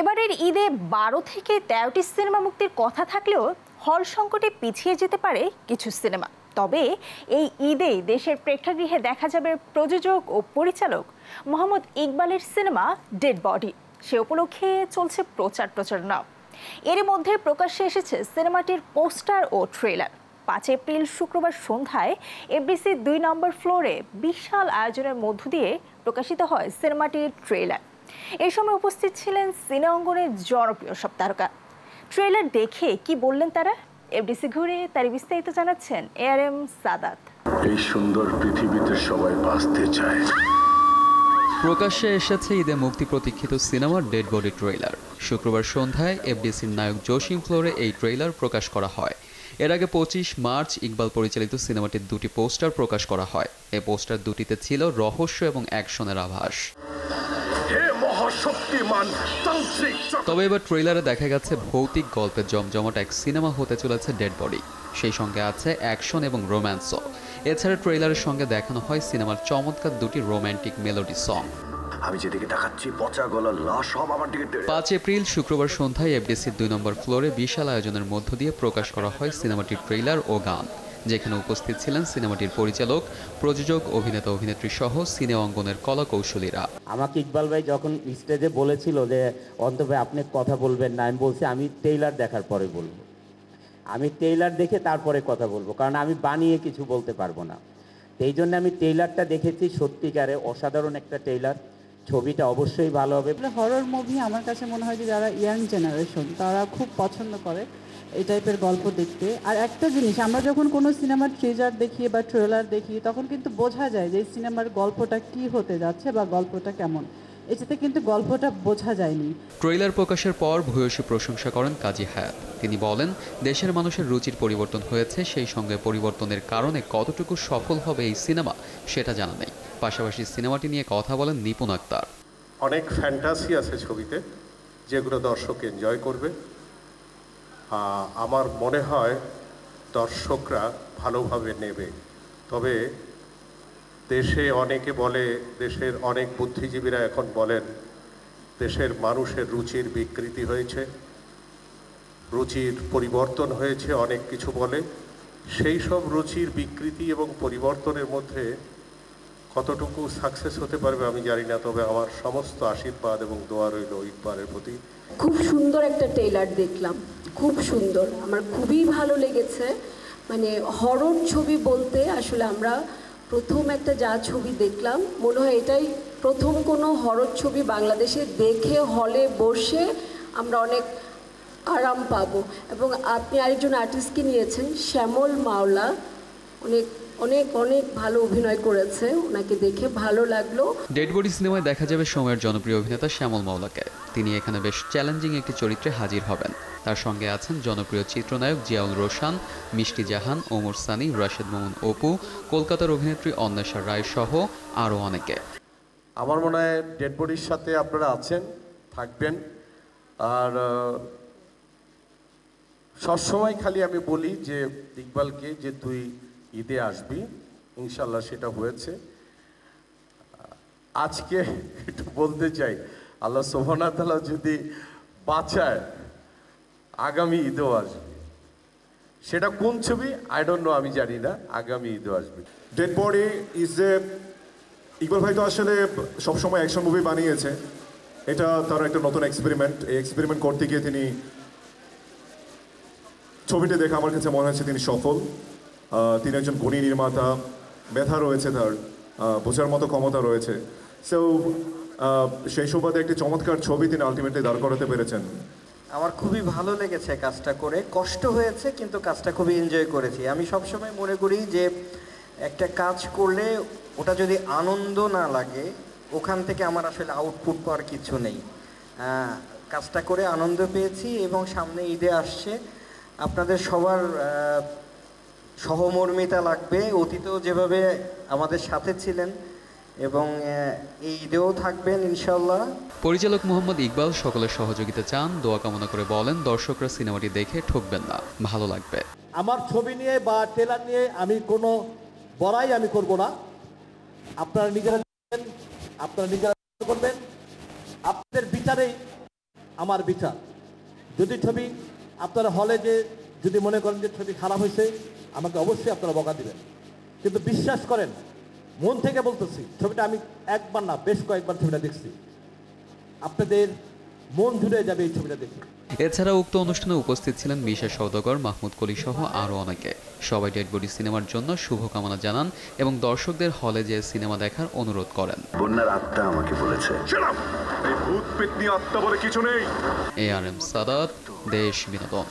এবারের ঈদে বারো থেকে তেরোটি সিনেমা মুক্তির কথা থাকলেও হল সংকটে পিছিয়ে যেতে পারে কিছু সিনেমা। তবে এই ঈদে দেশের প্রেক্ষাগৃহে দেখা যাবে প্রযোজক ও পরিচালক মোহাম্মদ ইকবালের সিনেমা ডেড বডি সে উপলক্ষে চলছে প্রচার প্রচারণাও। এর মধ্যে প্রকাশ্যে এসেছে সিনেমাটির পোস্টার ও ট্রেলার। পাঁচ এপ্রিল শুক্রবার সন্ধ্যায় এফডিসি দুই নম্বর ফ্লোরে বিশাল আয়োজনের মধ্য দিয়ে প্রকাশিত হয় সিনেমাটির ট্রেলার। এই সময় উপস্থিত ছিলেন সিনে অঙ্গনের জনপ্রিয় সব তারকা। ট্রেলার দেখে কি বললেন তারা? এফডিসি ঘুরে তার বিস্তারিত জানাচ্ছেন এ আর এম সাদাত। এই সুন্দর পৃথিবীতে সবাই বাঁচতে চায়। প্রকাশ্যে এসেছে ঈদে মুক্তি প্রতীক্ষিত সিনেমার ডেড বডি ট্রেলার। শুক্রবার সন্ধ্যায় এফডিসির নায়ক জসিম ফ্লোরে এই ট্রেলার প্রকাশ করা হয়। এর আগে পঁচিশ মার্চ ইকবাল পরিচালিত সিনেমাটির দুটি পোস্টার প্রকাশ করা হয়। এই পোস্টার দুটিতে ছিল রহস্য এবং অ্যাকশনের আভাস। তবে এবার ট্রেলারে দেখা গেছে ভৌতিক গল্পের জমজমাট এক সিনেমা হতে চলেছে ডেড বডি সেই সঙ্গে আছে অ্যাকশন এবং রোম্যান্সও এছাড়া ট্রেলারের সঙ্গে দেখানো হয় সিনেমার চমৎকার দুটি রোম্যান্টিক মেলোডি সং আমি যেদিকে তাকাচ্ছি পচা গলার লাশ সব আমার দিকে পাঁচ এপ্রিল শুক্রবার সন্ধ্যায় এফডিসির দুই নম্বর ফ্লোরে বিশাল আয়োজনের মধ্য দিয়ে প্রকাশ করা হয় সিনেমাটির ট্রেলার ও গান। যেখানে উপস্থিত ছিলেন সিনেমাটির পরিচালক, প্রযোজক, অভিনেতা, অভিনেত্রী সহ সিনে অঙ্গনের কলা কৌশলীরা আমাকে ইকবাল ভাই যখন স্টেজে বলেছিল যে অন্তভাই আপনি কথা বলবেন না। আমি বলছি, আমি টেইলার দেখার পরে বলব। আমি টেইলার দেখে তারপরে কথা বলব, কারণ আমি বানিয়ে কিছু বলতে পারব না। এই জন্য আমি টেইলারটা দেখেছি সত্যিকারে অসাধারণ একটা টেইলার ছবিটা অবশ্যই ভালো হবে। হরর মুভি আমার কাছে মনে হয় যে যারা ইয়াং জেনারেশন তারা খুব পছন্দ করে এই টাইপের গল্প দেখতে। আর একটা জিনিস, আমরা যখন কোনো সিনেমার ট্রেজার দেখি বা ট্রেলার দেখি তখন কিন্তু বোঝা যায় যে এই সিনেমার গল্পটা কি হতে যাচ্ছে বা গল্পটা কেমন। এটাতে কিন্তু গল্পটা বোঝা যায়নি। ট্রেলার প্রকাশের পর ভূয়সী প্রশংসা করেন কাজী হায়াত। তিনি বলেন দেশের মানুষের রুচির পরিবর্তন হয়েছে সেই সঙ্গে পরিবর্তনের কারণে কতটুকু সফল হবে এই সিনেমা সেটা জানা নেই। পাশাপাশি সিনেমাটি নিয়ে কথা বলেন নিপুণ আক্তার। অনেক ফ্যান্টাসি আছে ছবিতে যেগুলো দর্শক এনজয় করবে। আমার মনে হয় দর্শকরা ভালোভাবে নেবে। তবে দেশে অনেকে বলে, দেশের অনেক বুদ্ধিজীবীরা এখন বলেন, দেশের মানুষের রুচির বিকৃতি হয়েছে। রুচির পরিবর্তন হয়েছে, অনেক কিছু বলে। সেই সব রুচির বিকৃতি এবং পরিবর্তনের মধ্যে কতটুকু সাকসেস হতে পারবে আমি জানি না, তবে আমার সমস্ত আশীর্বাদ এবং দোয়া রইল ইকবালের প্রতি। খুব সুন্দর একটা ট্রেলার দেখলাম, খুব সুন্দর। আমার খুবই ভালো লেগেছে। মানে হরর ছবি বলতে আসলে আমরা প্রথম একটা যা ছবি দেখলাম, মনে হয় এটাই প্রথম কোনো হরর ছবি বাংলাদেশে দেখে হলে বসে আমরা অনেক আরাম পাবো। এবং আপনি আরেকজন আর্টিস্টকে নিয়েছেন, শ্যামল মাওলা। অনেক অনেক অনেক ভালো অভিনয় করেছে। ওনাকে দেখে ভালো লাগল। ডেড বডি সিনেমায় দেখা যাবে সময়ের জনপ্রিয় অভিনেতা শ্যামল মাওলাকে তিনি এখানে বেশ চ্যালেঞ্জিং একটি চরিত্রে হাজির হবেন। তার সঙ্গে আছেন জনপ্রিয় চিত্রনায়ক জিয়াউল রোশান মিষ্টি জাহান ওমর সানি রাশেদ মোমন অপু কলকাতার অভিনেত্রী অন্বেষা রায় সহ আরও অনেকে। আমার মনে হয় ডেড বডির সাথে আপনারা আছেন থাকবেন। আর সবসময় খালি আমি বলি যে ইকবালকে যে তুই ঈদে আসবি ইনশাল্লাহ সেটা হয়েছে। আজকে একটু বলতে চাই, আল্লাহ সোহানা তালা যদি বাঁচায়, আগামী ঈদেও আসবে। সেটা কোন ছবি? আই ডোন্ট নো আমি জানি না, আগামী ঈদেও আসবে। Dead body is a Iqbal ভাই তো আসলে সবসময় অ্যাকশন মুভি বানিয়েছে। এটা তার একটা নতুন এক্সপেরিমেন্ট এই এক্সপেরিমেন্ট করতে গিয়ে তিনি ছবিটি দেখে আমার কাছে মনে হচ্ছে তিনি সফল। তিনি একজন গুণী নির্মাতা, ব্যথা রয়েছে তার বোঝার মতো ক্ষমতা রয়েছে। সো সেই সুবাদে একটি চমৎকার ছবি তিনি আলটিমেটলি দাঁড় করাতে পেরেছেন। আমার খুবই ভালো লেগেছে কাজটা করে। কষ্ট হয়েছে, কিন্তু কাজটা খুবই এনজয় করেছি। আমি সবসময় মনে করি যে, একটা কাজ করলে ওটা যদি আনন্দ না লাগে, ওখান থেকে আমার আসলে আউটপুট পাওয়ার কিছু নেই। কাজটা করে আনন্দ পেয়েছি এবং সামনে ঈদে আসছে। আপনাদের সবার সহমর্মিতা লাগবে। অতীতেও যেভাবে আমাদের সাথে ছিলেন এবং এই ঈদেও থাকবেন ইনশাল্লাহ পরিচালক মোহাম্মদ ইকবাল সকলের সহযোগিতা চান দোয়া কামনা করে বলেন দর্শকরা সিনেমাটি দেখে ঠকবেন না ভালো লাগবে। আমার ছবি নিয়ে বা ট্রেলার নিয়ে আমি কোনো বড়াই আমি করব না। আপনারা নিজেরা আপনারা নিজেরা করবেন। আপনাদের বিচারেই আমার বিচার। যদি ছবি আপনারা হলে যে যদি মনে করেন যে ছবি খারাপ হয়েছে আমাকে অবশ্যই আপনারা বকা দিবেন। কিন্তু বিশ্বাস করেন মন থেকে বলতেছি ছবিটা আমি একবার না বেশ কয়েকবার ছবিটা দেখছি। আপনাদের মন জুড়ে যাবে এই ছবিটা দেখে। এছাড়া উক্ত অনুষ্ঠানে উপস্থিত ছিলেন মিশা সৌদাগর মাহমুদ কলি সহ আরও অনেকে। সবাই ডেড বডি সিনেমার জন্য শুভকামনা জানান এবং দর্শকদের হলে যেয়ে সিনেমা দেখার অনুরোধ করেন। বন্যার আত্মা আমাকে বলেছে। এই ভূত পেতনি আত্মা বলে কিছু নেই। এ আর এম সাদাত দেশ বিনোদন।